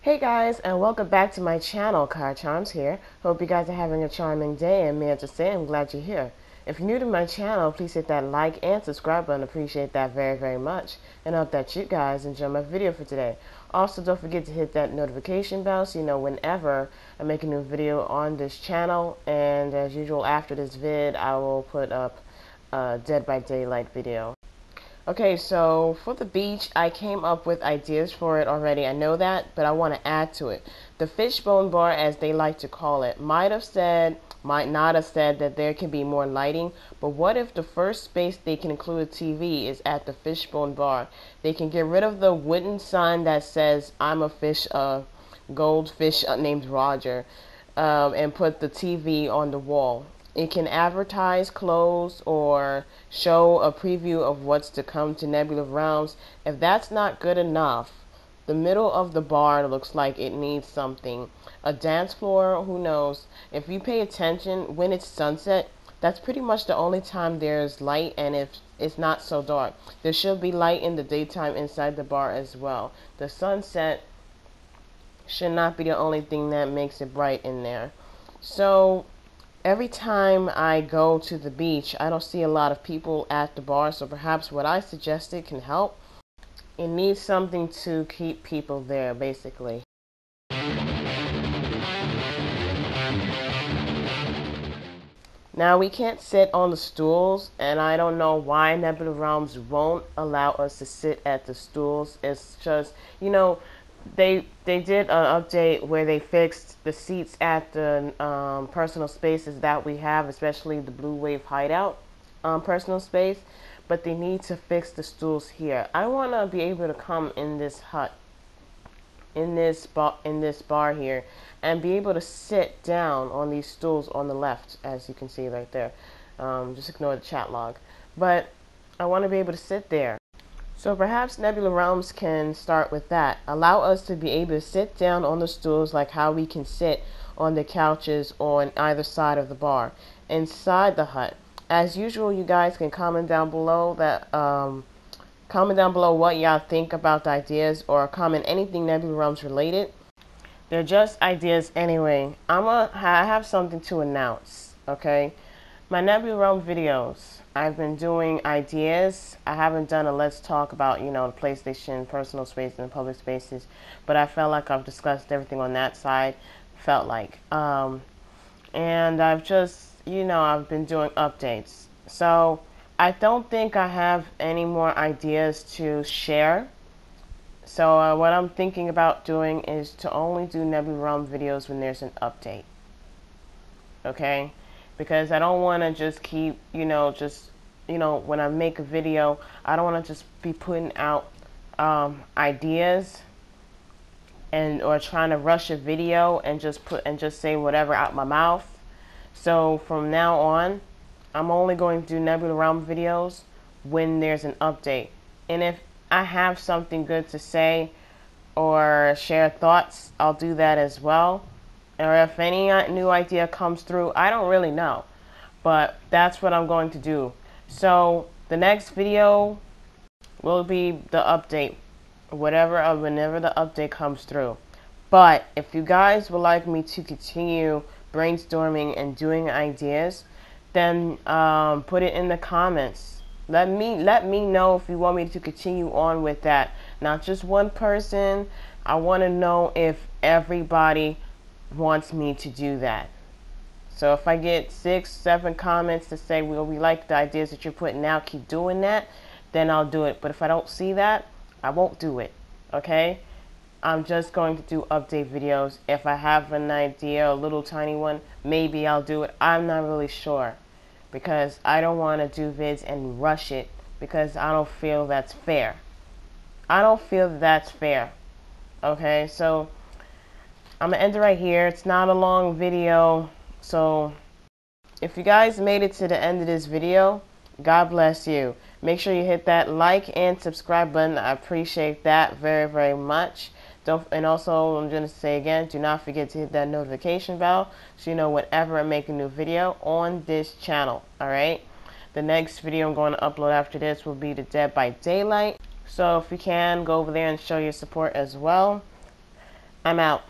Hey guys, and welcome back to my channel, Kira Charms here. Hope you guys are having a charming day, and may I just say, I'm glad you're here. If you're new to my channel, please hit that like and subscribe button. Appreciate that very, very much. And I hope that you guys enjoy my video for today. Also, don't forget to hit that notification bell so you know whenever I make a new video on this channel. And as usual, after this vid, I will put up a Dead by Daylight video. Okay, so for the beach, I came up with ideas for it already. I know that, but I want to add to it. The fishbone bar, as they like to call it, might have said, might not have said that there can be more lighting, but what if the first space they can include a TV is at the fishbone bar? They can get rid of the wooden sign that says, I'm a fish, uh, goldfish named Roger, um, and put the TV on the wall. It can advertise, close, or show a preview of what's to come to Nebula Realms. If that's not good enough, the middle of the bar looks like it needs something. A dance floor, who knows? If you pay attention, when it's sunset, that's pretty much the only time there's light and if it's not so dark. There should be light in the daytime inside the bar as well. The sunset should not be the only thing that makes it bright in there. So every time I go to the beach, I don't see a lot of people at the bar, so perhaps what I suggested can help. It needs something to keep people there, basically. Now, we can't sit on the stools, and I don't know why Nebula Realms won't allow us to sit at the stools. It's just, you know, they they did an update where they fixed the seats at the um, personal spaces that we have, especially the Blue Wave Hideout um, personal space. But they need to fix the stools here. I want to be able to come in this hut, in this bar, in this bar here, and be able to sit down on these stools on the left, as you can see right there. Um, just ignore the chat log. But I want to be able to sit there. So perhaps Nebula Realms can start with that. Allow us to be able to sit down on the stools like how we can sit on the couches on either side of the bar inside the hut. As usual, you guys can comment down below that um, comment down below what y'all think about the ideas or comment anything Nebula Realms related. They're just ideas anyway. I'm a, I have something to announce, okay? My Nebula Realm videos I've been doing ideas. I haven't done a let's talk about, you know, the PlayStation, personal space, and public spaces, but I felt like I've discussed everything on that side, felt like. Um, and I've just, you know, I've been doing updates. So I don't think I have any more ideas to share. So uh, what I'm thinking about doing is to only do Nebula Realm videos when there's an update. Okay? Because I don't want to just keep, you know, just, you know, when I make a video, I don't want to just be putting out um, ideas and or trying to rush a video and just put and just say whatever out my mouth. So from now on, I'm only going to do Nebula Realm videos when there's an update. And if I have something good to say or share thoughts, I'll do that as well or if any new idea comes through, I don't really know. But that's what I'm going to do. So the next video will be the update, whatever uh, whenever the update comes through. But if you guys would like me to continue brainstorming and doing ideas, then um, put it in the comments. Let me let me know if you want me to continue on with that. Not just one person. I want to know if everybody wants me to do that. So if I get six, seven comments to say, well, we like the ideas that you're putting out, keep doing that, then I'll do it. But if I don't see that, I won't do it. Okay? I'm just going to do update videos. If I have an idea, a little tiny one, maybe I'll do it. I'm not really sure because I don't want to do vids and rush it because I don't feel that's fair. I don't feel that's fair. Okay? So I'm gonna end it right here. It's not a long video, so if you guys made it to the end of this video, God bless you. Make sure you hit that like and subscribe button. I appreciate that very, very much. Don't, and also, I'm going to say again, do not forget to hit that notification bell so you know whenever I make a new video on this channel. Alright? The next video I'm going to upload after this will be the Dead by Daylight. So if you can, go over there and show your support as well. I'm out.